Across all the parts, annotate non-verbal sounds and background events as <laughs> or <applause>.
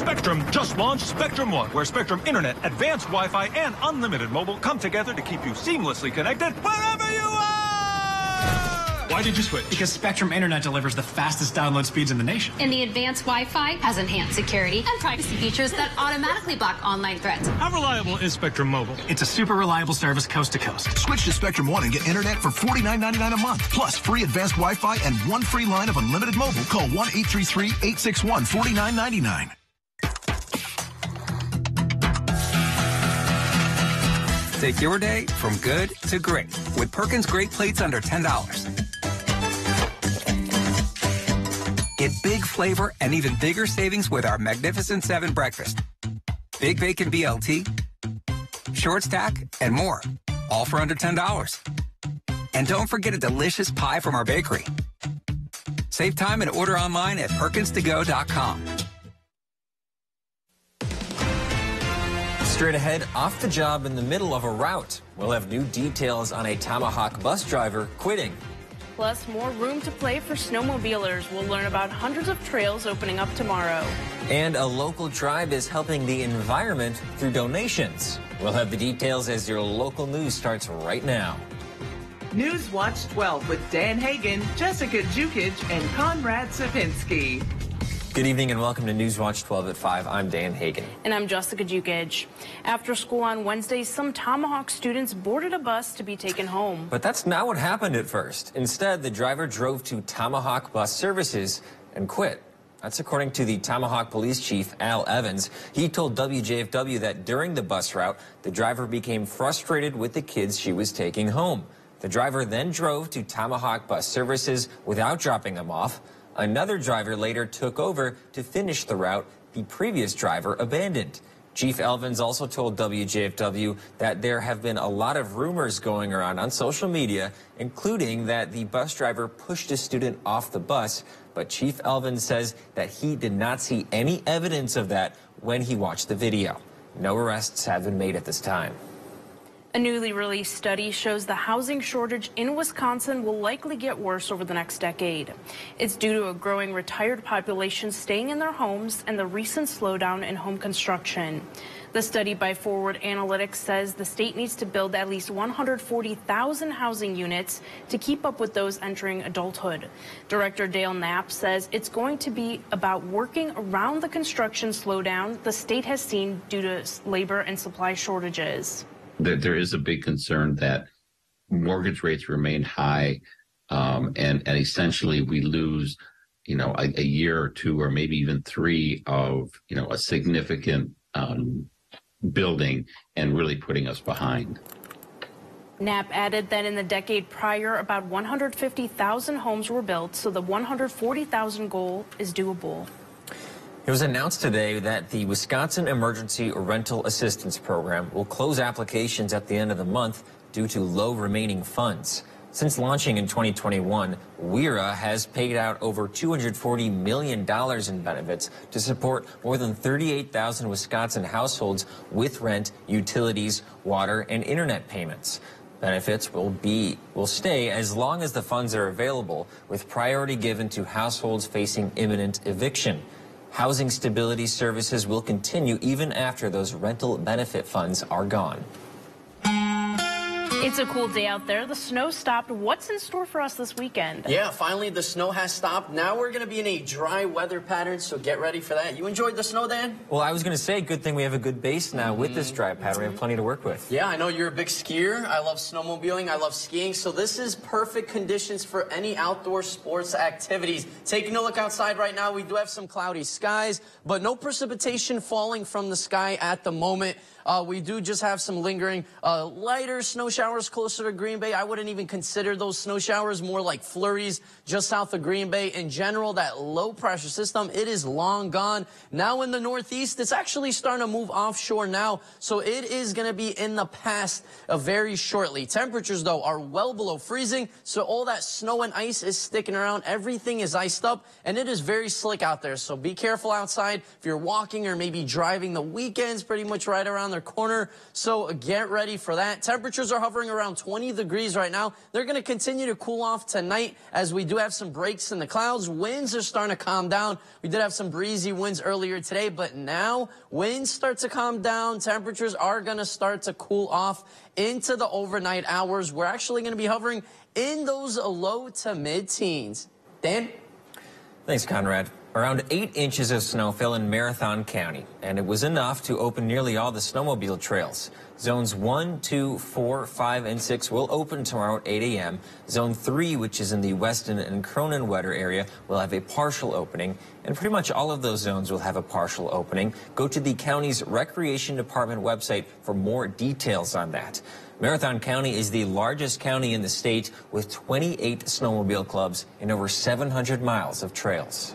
Spectrum just launched Spectrum One, where Spectrum Internet, advanced Wi-Fi, and unlimited mobile come together to keep you seamlessly connected wherever you are! Why did you switch? Because Spectrum Internet delivers the fastest download speeds in the nation. And the advanced Wi-Fi has enhanced security and privacy features that automatically block online threats. How reliable is Spectrum Mobile? It's a super reliable service coast to coast. Switch to Spectrum One and get internet for $49.99 a month, plus free advanced Wi-Fi and one free line of unlimited mobile. Call 1-833-861-4999. Take your day from good to great with Perkins Great Plates under $10. Get big flavor and even bigger savings with our Magnificent 7 breakfast. Big bacon BLT, short stack, and more. All for under $10. And don't forget a delicious pie from our bakery. Save time and order online at perkinstogo.com. Straight ahead, off the job in the middle of a route. We'll have new details on a Tomahawk bus driver quitting. Plus, more room to play for snowmobilers. We'll learn about hundreds of trails opening up tomorrow. And a local tribe is helping the environment through donations. We'll have the details as your local news starts right now. News Watch 12 with Dan Hagan, Jessica Jukic, and Conrad Sapinski. Good evening and welcome to Newswatch 12 at 5. I'm Dan Hagan. And I'm Jessica Jukic. After school on Wednesday, some Tomahawk students boarded a bus to be taken home. But that's not what happened at first. Instead, the driver drove to Tomahawk Bus Services and quit. That's according to the Tomahawk Police Chief, Al Elvins. He told WJFW that during the bus route, the driver became frustrated with the kids she was taking home. The driver then drove to Tomahawk Bus Services without dropping them off. Another driver later took over to finish the route the previous driver abandoned. Chief Elvins also told WJFW that there have been a lot of rumors going around on social media, including that the bus driver pushed a student off the bus. But Chief Elvins says that he did not see any evidence of that when he watched the video. No arrests have been made at this time. A newly released study shows the housing shortage in Wisconsin will likely get worse over the next decade. It's due to a growing retired population staying in their homes and the recent slowdown in home construction. The study by Forward Analytics says the state needs to build at least 140,000 housing units to keep up with those entering adulthood. Director Dale Knapp says it's going to be about working around the construction slowdown the state has seen due to labor and supply shortages that there is a big concern that mortgage rates remain high, um, and and essentially we lose, you know, a, a, year or two or maybe even three of you know a significant um, building and really putting us behind. Knapp added that in the decade prior, about 150,000 homes were built, so the 140,000 goal is doable. It was announced today that the Wisconsin Emergency Rental Assistance Program will close applications at the end of the month due to low remaining funds. Since launching in 2021, WERA has paid out over $240 million in benefits to support more than 38,000 Wisconsin households with rent, utilities, water, and internet payments. Benefits will be will stay as long as the funds are available, with priority given to households facing imminent eviction. Housing stability services will continue even after those rental benefit funds are gone. It's a cool day out there. The snow stopped. What's in store for us this weekend? Yeah, finally the snow has stopped. Now we're going to be in a dry weather pattern, so get ready for that. You enjoyed the snow, Dan? Well, I was going to say, good thing we have a good base now mm -hmm. with this dry pattern. We have plenty to work with. Yeah, I know you're a big skier. I love snowmobiling. I love skiing. So this is perfect conditions for any outdoor sports activities. Taking a look outside right now, we do have some cloudy skies, but no precipitation falling from the sky at the moment. Uh, we do just have some lingering uh, lighter snow showers closer to Green Bay. I wouldn't even consider those snow showers more like flurries just south of Green Bay. In general, that low pressure system, it is long gone. Now in the northeast, it's actually starting to move offshore now. So it is going to be in the past uh, very shortly. Temperatures, though, are well below freezing. So all that snow and ice is sticking around. Everything is iced up and it is very slick out there. So be careful outside if you're walking or maybe driving the weekends pretty much right around the corner. So get ready for that. Temperatures are hovering hovering around 20 degrees right now. They're going to continue to cool off tonight as we do have some breaks in the clouds. Winds are starting to calm down. We did have some breezy winds earlier today, but now winds start to calm down. Temperatures are going to start to cool off into the overnight hours. We're actually going to be hovering in those low to mid teens. Dan? Thanks, Conrad. Around eight inches of snow fell in Marathon County, and it was enough to open nearly all the snowmobile trails. Zones 1, 2, 4, 5, and 6 will open tomorrow at 8 a.m. Zone 3, which is in the Weston and Kronenwetter area, will have a partial opening, and pretty much all of those zones will have a partial opening. Go to the county's Recreation Department website for more details on that. Marathon County is the largest county in the state with 28 snowmobile clubs and over 700 miles of trails.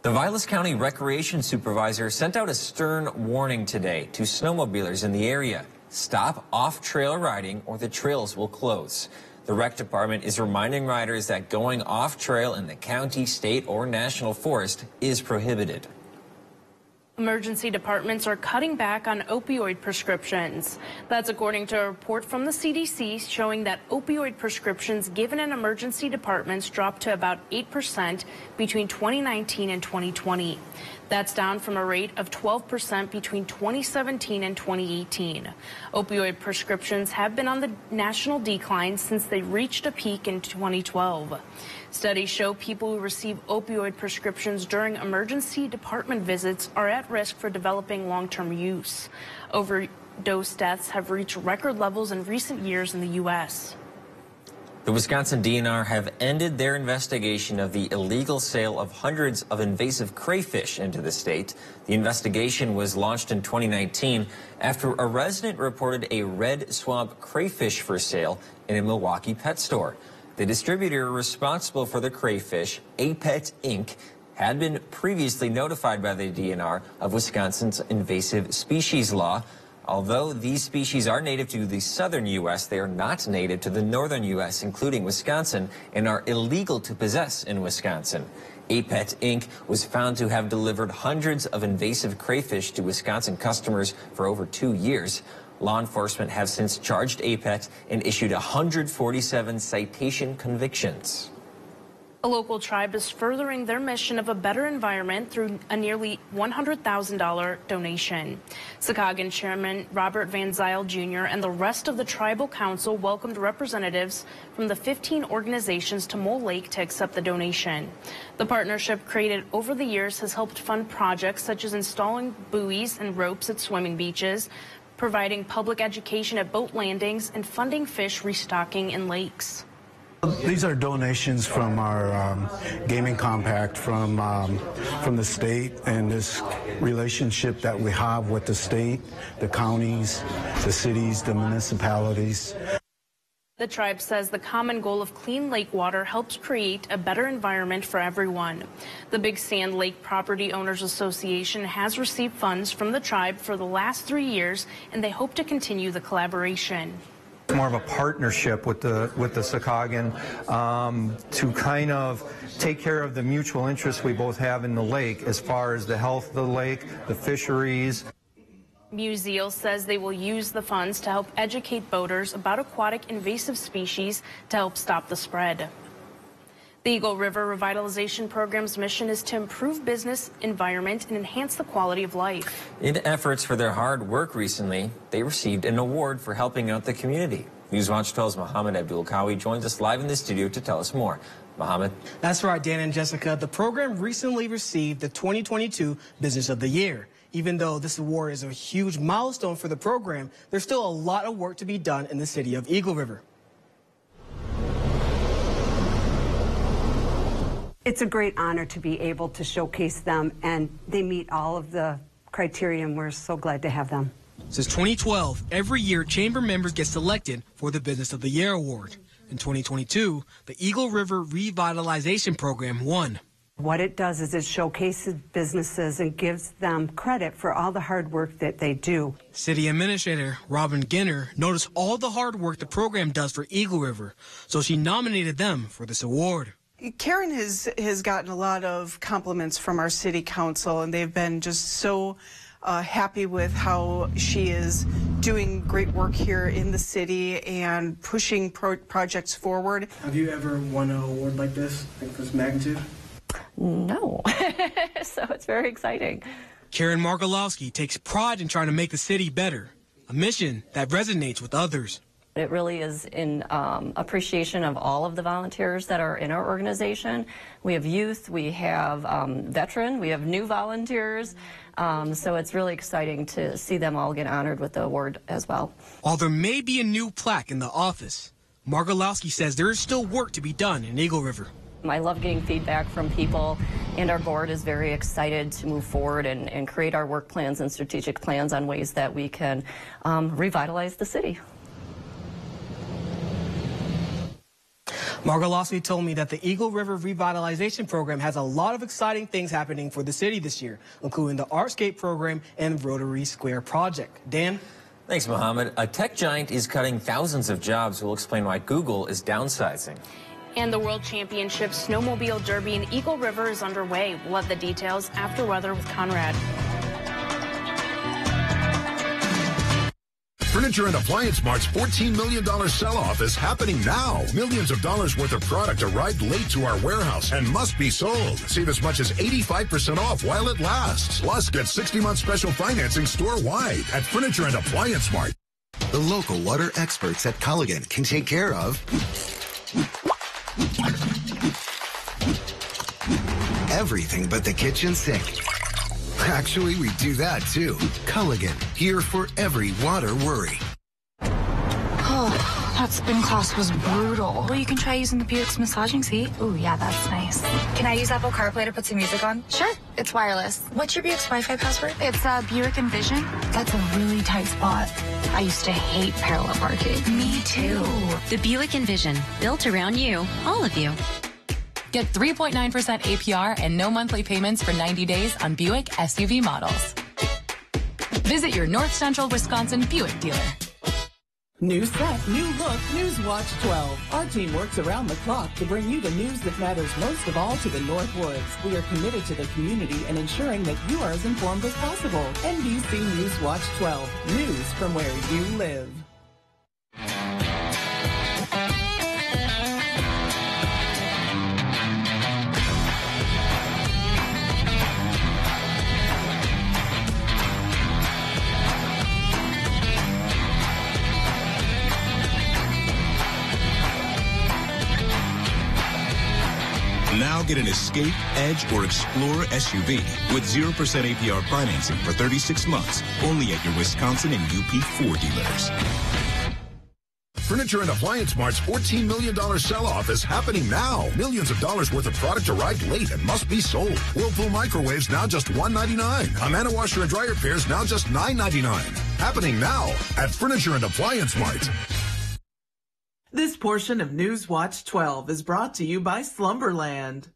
The Vilas County Recreation Supervisor sent out a stern warning today to snowmobilers in the area. Stop off-trail riding or the trails will close. The rec department is reminding riders that going off-trail in the county, state, or national forest is prohibited. Emergency departments are cutting back on opioid prescriptions. That's according to a report from the CDC showing that opioid prescriptions given in emergency departments dropped to about 8% between 2019 and 2020. That's down from a rate of 12% between 2017 and 2018. Opioid prescriptions have been on the national decline since they reached a peak in 2012. Studies show people who receive opioid prescriptions during emergency department visits are at risk for developing long-term use. Overdose deaths have reached record levels in recent years in the U.S. The Wisconsin DNR have ended their investigation of the illegal sale of hundreds of invasive crayfish into the state. The investigation was launched in 2019 after a resident reported a red swamp crayfish for sale in a Milwaukee pet store. The distributor responsible for the crayfish, Apet Inc., had been previously notified by the DNR of Wisconsin's invasive species law. Although these species are native to the southern U.S., they are not native to the northern U.S., including Wisconsin, and are illegal to possess in Wisconsin. Apet Inc. was found to have delivered hundreds of invasive crayfish to Wisconsin customers for over two years. Law enforcement have since charged Apet and issued 147 citation convictions. A local tribe is furthering their mission of a better environment through a nearly $100,000 donation. Sokaogon Chairman Robert VanZile Jr. and the rest of the tribal council welcomed representatives from the 15 organizations to Mole Lake to accept the donation. The partnership created over the years has helped fund projects such as installing buoys and ropes at swimming beaches, providing public education at boat landings, and funding fish restocking in lakes. These are donations from our um, gaming compact from um, from the state and this relationship that we have with the state, the counties, the cities, the municipalities. The tribe says the common goal of clean lake water helps create a better environment for everyone. The Big Sand Lake Property Owners Association has received funds from the tribe for the last three years, and they hope to continue the collaboration more of a partnership with the with the Sokaogon um, to kind of take care of the mutual interests we both have in the lake as far as the health of the lake, the fisheries. Museal says they will use the funds to help educate boaters about aquatic invasive species to help stop the spread. The Eagle River Revitalization Program's mission is to improve business environment and enhance the quality of life. In efforts for their hard work recently, they received an award for helping out the community. Newswatch 12's Mohammed Abdul Kawi joins us live in the studio to tell us more. Mohammed. That's right, Dan and Jessica. The program recently received the 2022 Business of the Year. Even though this award is a huge milestone for the program, there's still a lot of work to be done in the city of Eagle River. It's a great honor to be able to showcase them, and they meet all of the criteria, and we're so glad to have them. Since 2012, every year chamber members get selected for the Business of the Year award. In 2022, the Eagle River Revitalization Program won. What it does is it showcases businesses and gives them credit for all the hard work that they do. City Administrator Robin Ginner noticed all the hard work the program does for Eagle River, so she nominated them for this award. Karen has has gotten a lot of compliments from our city council, and they've been just so uh, happy with how she is doing great work here in the city and pushing pro projects forward. Have you ever won an award like this, like this magnitude? No. <laughs> so it's very exciting. Karen Margolowski takes pride in trying to make the city better, a mission that resonates with others. It really is in um, appreciation of all of the volunteers that are in our organization. We have youth, we have um, veteran, we have new volunteers. Um, so it's really exciting to see them all get honored with the award as well. While there may be a new plaque in the office, Margolowski says there is still work to be done in Eagle River. I love getting feedback from people, and our board is very excited to move forward and, and create our work plans and strategic plans on ways that we can um, revitalize the city. Margolowski told me that the Eagle River Revitalization Program has a lot of exciting things happening for the city this year, including the Artscape program and Rotary Square project. Dan? Thanks, Mohammed. A tech giant is cutting thousands of jobs. We'll explain why Google is downsizing. And the World Championship Snowmobile Derby in Eagle River is underway. We'll have the details after weather with Conrad. Furniture and Appliance Mart's $14 million sell-off is happening now. Millions of dollars worth of product arrived late to our warehouse and must be sold. Save as much as 85% off while it lasts. Plus, get 60-month special financing store-wide at Furniture and Appliance Mart. The local water experts at Culligan can take care of everything but the kitchen sink. Actually, we do that too. Culligan, here for every water worry. Oh, that spin class was brutal. Well, you can try using the Buick's massaging seat. Ooh, yeah, that's nice. Can I use Apple CarPlay to put some music on? Sure, it's wireless. What's your Buick's Wi-Fi password? It's uh, Buick Envision. That's a really tight spot. I used to hate parallel parking. Me too. The Buick Envision, built around you, all of you. Get 3.9% APR and no monthly payments for 90 days on Buick SUV models. Visit your North Central Wisconsin Buick dealer. New set, new look, Newswatch 12. Our team works around the clock to bring you the news that matters most of all to the North Woods. We are committed to the community and ensuring that you are as informed as possible. NBC Newswatch 12. News from where you live. Get an Escape, Edge, or Explorer SUV with 0% APR financing for 36 months only at your Wisconsin and UP Ford dealers. Furniture and Appliance Mart's $14 million sell-off is happening now. Millions of dollars worth of product arrived late and must be sold. Whirlpool microwaves now just 199. Amana washer and dryer pairs now just 999. Happening now at Furniture and Appliance Mart. This portion of News Watch 12 is brought to you by Slumberland.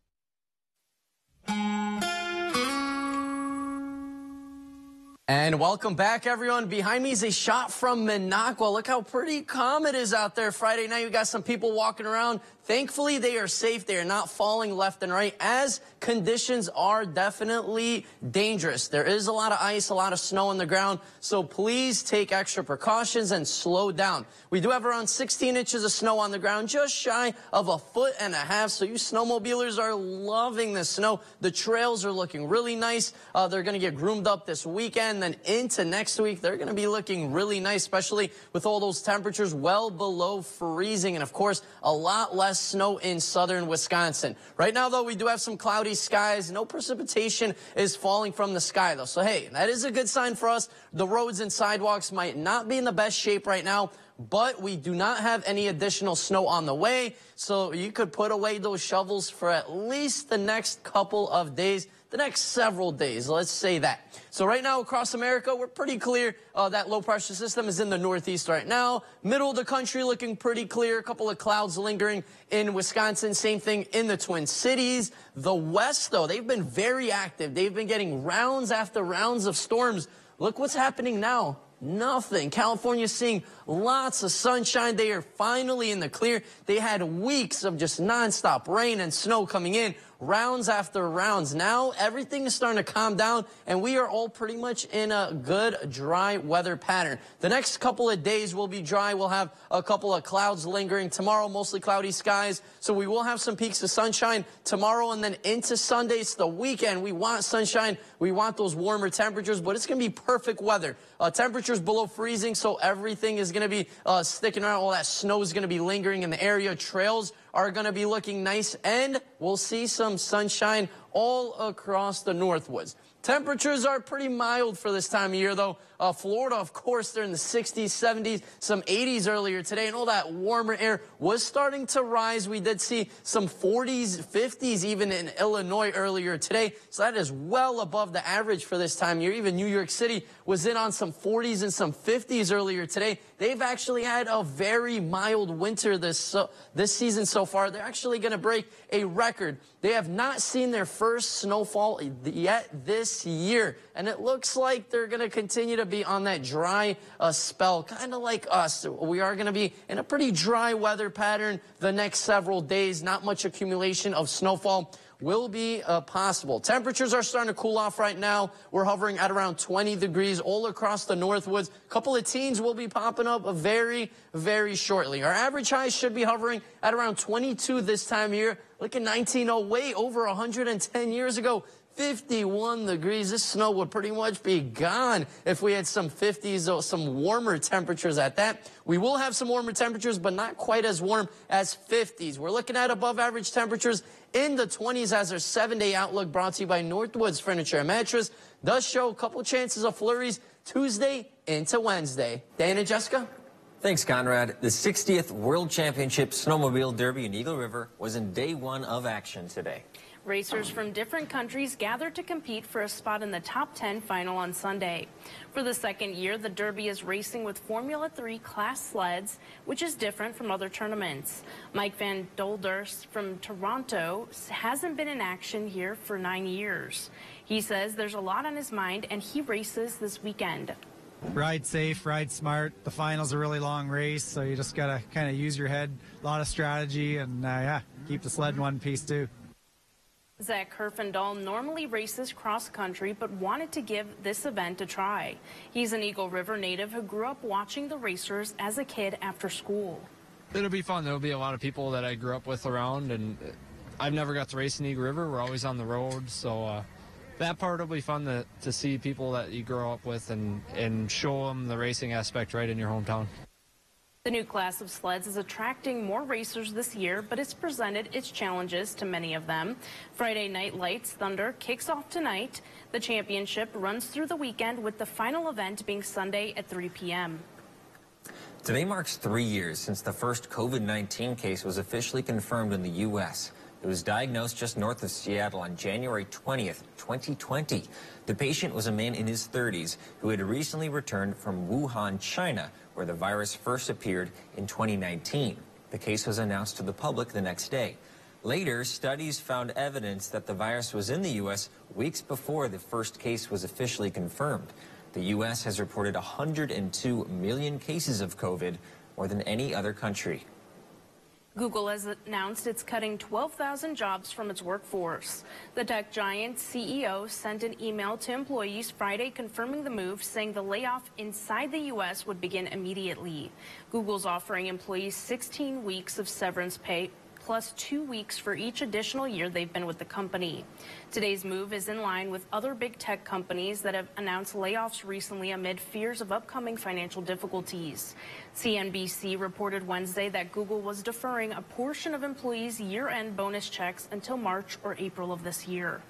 And welcome back, everyone. Behind me is a shot from Minocqua. Look how pretty calm it is out there Friday night. We got some people walking around. Thankfully, they are safe. They are not falling left and right as conditions are definitely dangerous. There is a lot of ice, a lot of snow on the ground. So please take extra precautions and slow down. We do have around 16 inches of snow on the ground, just shy of a foot and a half. So you snowmobilers are loving the snow. The trails are looking really nice. Uh, they're going to get groomed up this weekend. Then into next week, they're going to be looking really nice, especially with all those temperatures well below freezing. And of course, a lot less snow in southern Wisconsin. Right now, though, we do have some cloudy skies. No precipitation is falling from the sky, though. So, hey, that is a good sign for us. The roads and sidewalks might not be in the best shape right now, but we do not have any additional snow on the way. So you could put away those shovels for at least the next couple of days the next several days. Let's say that. So right now across America, we're pretty clear. Uh, that low pressure system is in the northeast right now. Middle of the country looking pretty clear. A couple of clouds lingering in Wisconsin. Same thing in the Twin Cities. The west, though, they've been very active. They've been getting rounds after rounds of storms. Look what's happening now. Nothing. California's seeing lots of sunshine. They are finally in the clear. They had weeks of just nonstop rain and snow coming in. Rounds after rounds. Now everything is starting to calm down and we are all pretty much in a good dry weather pattern. The next couple of days will be dry. We'll have a couple of clouds lingering tomorrow, mostly cloudy skies. So we will have some peaks of sunshine tomorrow and then into Sunday. It's the weekend. We want sunshine. We want those warmer temperatures, but it's going to be perfect weather. Uh, temperatures below freezing, so everything is going to be uh, sticking around. All that snow is going to be lingering in the area. Trails are going to be looking nice, and we'll see some sunshine all across the Northwoods. Temperatures are pretty mild for this time of year, though. Uh, Florida, of course, they're in the 60s, 70s, some 80s earlier today, and all that warmer air was starting to rise. We did see some 40s, 50s even in Illinois earlier today, so that is well above the average for this time of year. Even New York City was in on some 40s and some 50s earlier today. They've actually had a very mild winter this, uh, this season so far. They're actually going to break a record. They have not seen their first snowfall yet this year, and it looks like they're going to continue to be on that dry uh, spell, kind of like us. We are going to be in a pretty dry weather pattern the next several days. Not much accumulation of snowfall will be uh, possible. Temperatures are starting to cool off right now. We're hovering at around 20 degrees all across the Northwoods. A couple of teens will be popping up very, very shortly. Our average high should be hovering at around 22 this time of year. Look at 1908, over 110 years ago. 51 degrees. This snow would pretty much be gone if we had some 50s or some warmer temperatures at that. We will have some warmer temperatures, but not quite as warm as 50s. We're looking at above average temperatures in the 20s as our seven day outlook brought to you by Northwoods Furniture and Mattress does show a couple chances of flurries Tuesday into Wednesday. Dan and Jessica? Thanks, Conrad. The 60th World Championship Snowmobile Derby in Eagle River was in day one of action today. Racers from different countries gathered to compete for a spot in the top 10 final on Sunday. For the second year, the Derby is racing with Formula 3 class sleds, which is different from other tournaments. Mike Van Dolders from Toronto hasn't been in action here for nine years. He says there's a lot on his mind and he races this weekend. Ride safe, ride smart. The final's a really long race, so you just got to kind of use your head, a lot of strategy, and uh, yeah, keep the sled in one piece too. Zach Herfindahl normally races cross country but wanted to give this event a try. He's an Eagle River native who grew up watching the racers as a kid after school. It'll be fun. There'll be a lot of people that I grew up with around, and I've never got to race in Eagle River. We're always on the road, so uh, that part will be fun to, to see people that you grow up with and, and show them the racing aspect right in your hometown. The new class of sleds is attracting more racers this year, but it's presented its challenges to many of them. Friday Night Lights Thunder kicks off tonight. The championship runs through the weekend with the final event being Sunday at 3 p.m. Today marks three years since the first COVID-19 case was officially confirmed in the U.S. It was diagnosed just north of Seattle on January 20th, 2020. The patient was a man in his 30s who had recently returned from Wuhan, China, where the virus first appeared in 2019. The case was announced to the public the next day. Later, studies found evidence that the virus was in the U.S. weeks before the first case was officially confirmed. The U.S. has reported 102 million cases of COVID, more than any other country. Google has announced it's cutting 12,000 jobs from its workforce. The tech giant CEO sent an email to employees Friday confirming the move, saying the layoff inside the U.S. would begin immediately. Google's offering employees 16 weeks of severance pay plus two weeks for each additional year they've been with the company. Today's move is in line with other big tech companies that have announced layoffs recently amid fears of upcoming financial difficulties. CNBC reported Wednesday that Google was deferring a portion of employees' year-end bonus checks until March or April of this year.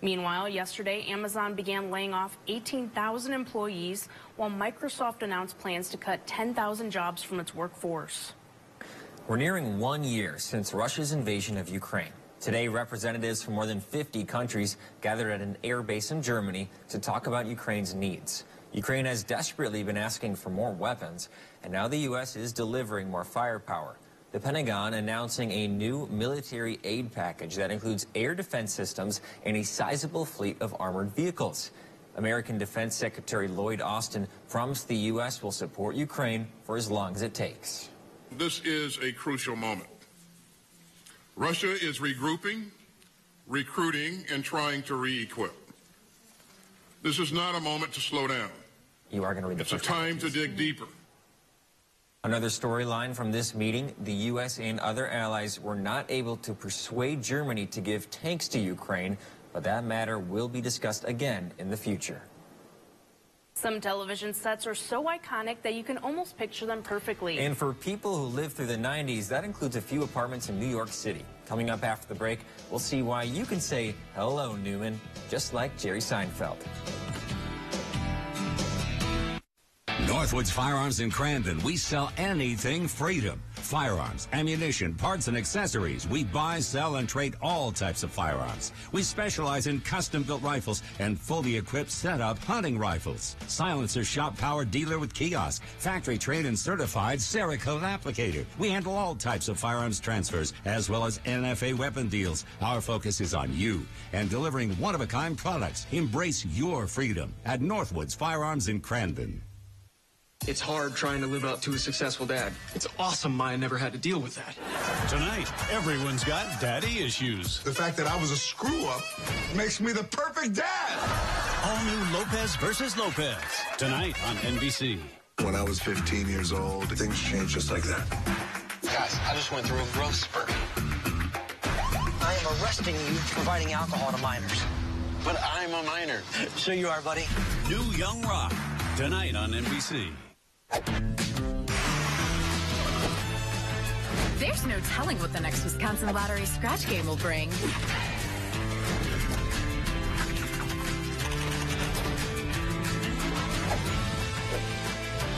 Meanwhile, yesterday, Amazon began laying off 18,000 employees, while Microsoft announced plans to cut 10,000 jobs from its workforce. We're nearing one year since Russia's invasion of Ukraine. Today, representatives from more than 50 countries gathered at an air base in Germany to talk about Ukraine's needs. Ukraine has desperately been asking for more weapons, and now the U.S. is delivering more firepower. The Pentagon announcing a new military aid package that includes air defense systems and a sizable fleet of armored vehicles. American Defense Secretary Lloyd Austin promised the U.S. will support Ukraine for as long as it takes. This is a crucial moment. Russia is regrouping recruiting, and trying to re-equip. This is not a moment to slow down. You are going to read the It's a time to dig deeper. Another storyline from this meeting, the U.S. and other allies were not able to persuade Germany to give tanks to Ukraine, but that matter will be discussed again in the future. Some television sets are so iconic that you can almost picture them perfectly. And for people who lived through the 90s, that includes a few apartments in New York City. Coming up after the break, we'll see why you can say, hello, Newman, just like Jerry Seinfeld. Northwoods Firearms in Crandon. We sell anything freedom. Firearms, ammunition, parts, and accessories. We buy, sell, and trade all types of firearms. We specialize in custom-built rifles and fully equipped setup hunting rifles. Silencer shop power dealer with kiosk. Factory trained and certified Cerakote applicator. We handle all types of firearms transfers as well as NFA weapon deals. Our focus is on you and delivering one-of-a-kind products. Embrace your freedom at Northwoods Firearms in Crandon. It's hard trying to live up to a successful dad. It's awesome Maya never had to deal with that. Tonight, everyone's got daddy issues. The fact that I was a screw up makes me the perfect dad. All new Lopez versus Lopez. Tonight on NBC. When I was 15 years old, things changed just like that. Guys, I just went through a growth spurt. I am arresting you for providing alcohol to minors. But I'm a minor. So you are, buddy. New Young Rock. Tonight on NBC. There's no telling what the next Wisconsin Lottery scratch game will bring.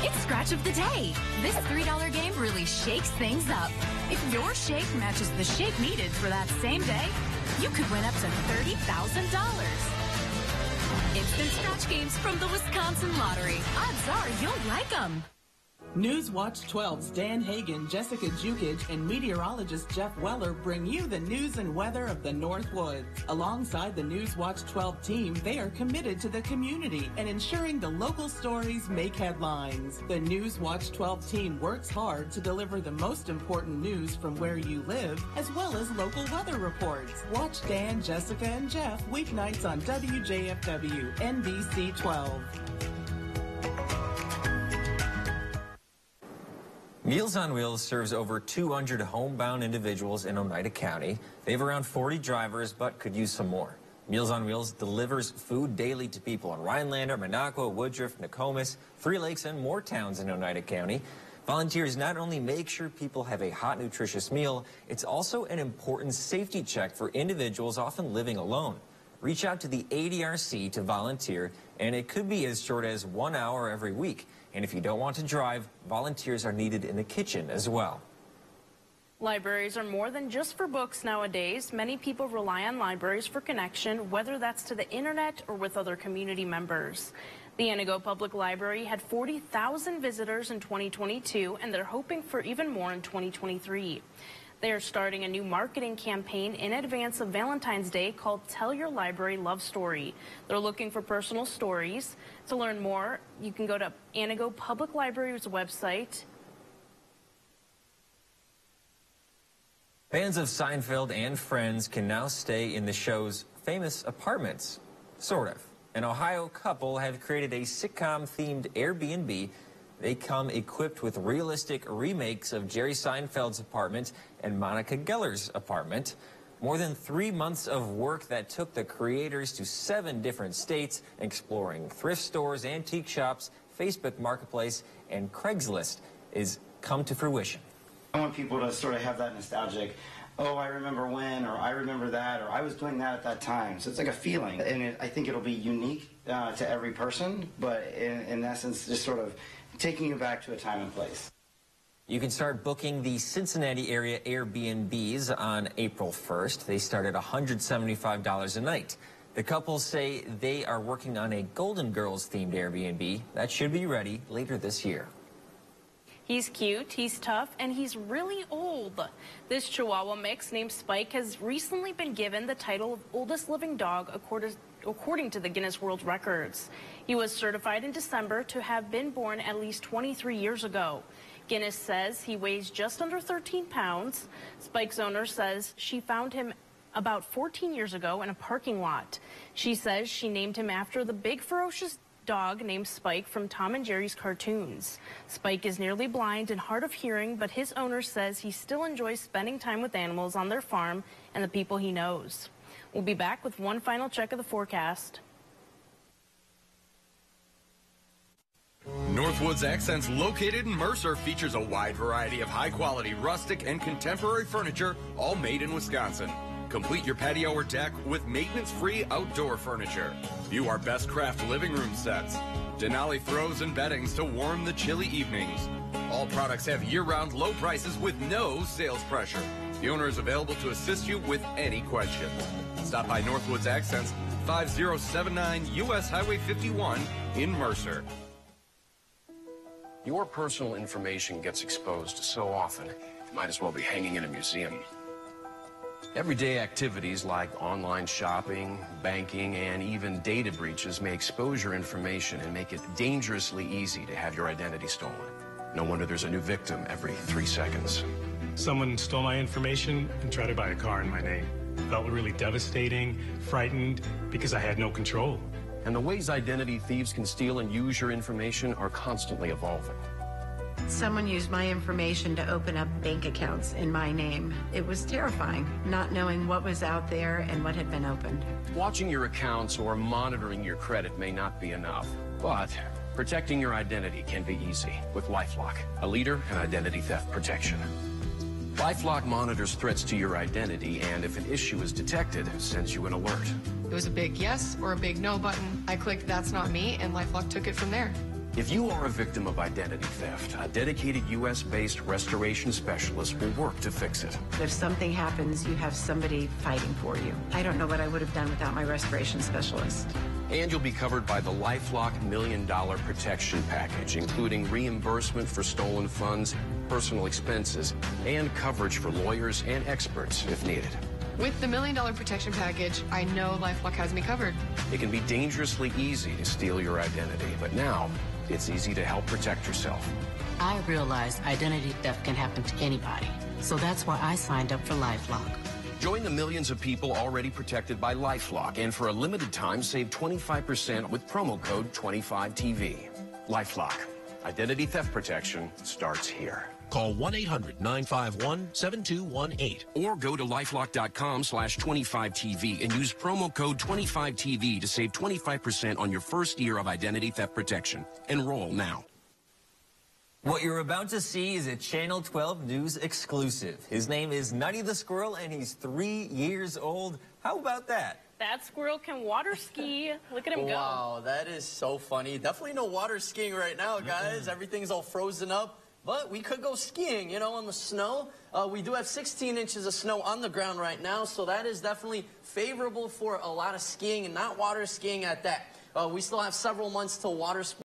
It's Scratch of the Day. This $3 game really shakes things up. If your shake matches the shake needed for that same day, you could win up to $30,000. Scratch games from the Wisconsin Lottery. Odds are you'll like them. Newswatch 12's Dan Hagan, Jessica Jukic, and meteorologist Jeff Weller bring you the news and weather of the North Woods. Alongside the Newswatch 12 team, they are committed to the community and ensuring the local stories make headlines. The Newswatch 12 team works hard to deliver the most important news from where you live, as well as local weather reports. Watch Dan, Jessica, and Jeff weeknights on WJFW NBC 12. Meals on Wheels serves over 200 homebound individuals in Oneida County. They have around 40 drivers, but could use some more. Meals on Wheels delivers food daily to people in Rhinelander, Minocqua, Woodruff, Nokomis, Three Lakes, and more towns in Oneida County. Volunteers not only make sure people have a hot, nutritious meal, it's also an important safety check for individuals often living alone. Reach out to the ADRC to volunteer, and it could be as short as one hour every week. And if you don't want to drive, volunteers are needed in the kitchen as well. Libraries are more than just for books nowadays. Many people rely on libraries for connection, whether that's to the internet or with other community members. The Antigo Public Library had 40,000 visitors in 2022, and they're hoping for even more in 2023. They are starting a new marketing campaign in advance of Valentine's Day called Tell Your Library Love Story. They're looking for personal stories. To learn more, you can go to Antigo Public Library's website. Fans of Seinfeld and Friends can now stay in the show's famous apartments. Sort of. An Ohio couple have created a sitcom-themed Airbnb they come equipped with realistic remakes of Jerry Seinfeld's apartment and Monica Geller's apartment. More than three months of work that took the creators to seven different states, exploring thrift stores, antique shops, Facebook Marketplace, and Craigslist, is come to fruition. I want people to sort of have that nostalgic, oh, I remember when, or I remember that, or I was doing that at that time. So it's like a feeling. And it, I think it'll be unique uh, to every person, but in, in essence, just sort of taking you back to a time and place. You can start booking the Cincinnati area Airbnbs on April 1st. They start at $175 a night. The couple say they are working on a Golden Girls themed Airbnb that should be ready later this year. He's cute, he's tough, and he's really old. This Chihuahua mix named Spike has recently been given the title of oldest living dog according to the Guinness World Records. He was certified in December to have been born at least 23 years ago. Guinness says he weighs just under 13 pounds. Spike's owner says she found him about 14 years ago in a parking lot. She says she named him after the big ferocious dog named Spike from Tom and Jerry's cartoons. Spike is nearly blind and hard of hearing, but his owner says he still enjoys spending time with animals on their farm and the people he knows. We'll be back with one final check of the forecast. Northwoods Accents, located in Mercer, features a wide variety of high quality rustic and contemporary furniture, all made in Wisconsin. Complete your patio or deck with maintenance free outdoor furniture. View our best craft living room sets. Denali throws and beddings to warm the chilly evenings. All products have year round low prices with no sales pressure. The owner is available to assist you with any questions. Stop by Northwoods Accents, 5079 US Highway 51 in Mercer. Your personal information gets exposed so often, it might as well be hanging in a museum. Everyday activities like online shopping, banking, and even data breaches may expose your information and make it dangerously easy to have your identity stolen. No wonder there's a new victim every three seconds. Someone stole my information and tried to buy a car in my name. Felt really devastating, frightened, because I had no control. And the ways identity thieves can steal and use your information are constantly evolving. Someone used my information to open up bank accounts in my name. It was terrifying, not knowing what was out there and what had been opened. Watching your accounts or monitoring your credit may not be enough, but protecting your identity can be easy with LifeLock, a leader in identity theft protection. LifeLock monitors threats to your identity and if an issue is detected, sends you an alert. It was a big yes or a big no button. I clicked that's not me and LifeLock took it from there. If you are a victim of identity theft, a dedicated U.S.-based restoration specialist will work to fix it. If something happens, you have somebody fighting for you. I don't know what I would have done without my restoration specialist. And you'll be covered by the LifeLock Million Dollar Protection Package, including reimbursement for stolen funds, personal expenses, and coverage for lawyers and experts if needed. With the Million Dollar Protection Package, I know LifeLock has me covered. It can be dangerously easy to steal your identity, but now it's easy to help protect yourself. I realize identity theft can happen to anybody, so that's why I signed up for LifeLock. Join the millions of people already protected by LifeLock, and for a limited time, save 25% with promo code 25TV. LifeLock. Identity theft protection starts here. Call 1-800-951-7218. Or go to lifelock.com slash 25TV and use promo code 25TV to save 25% on your first year of identity theft protection. Enroll now. What you're about to see is a Channel 12 News exclusive. His name is Nutty the Squirrel, and he's three years old. How about that? That squirrel can water ski. Look at him go. Wow, that is so funny. Definitely no water skiing right now, guys. Everything's all frozen up. But we could go skiing, you know, on the snow. Uh, we do have 16 inches of snow on the ground right now, so that is definitely favorable for a lot of skiing and not water skiing at that. Uh, we still have several months till water.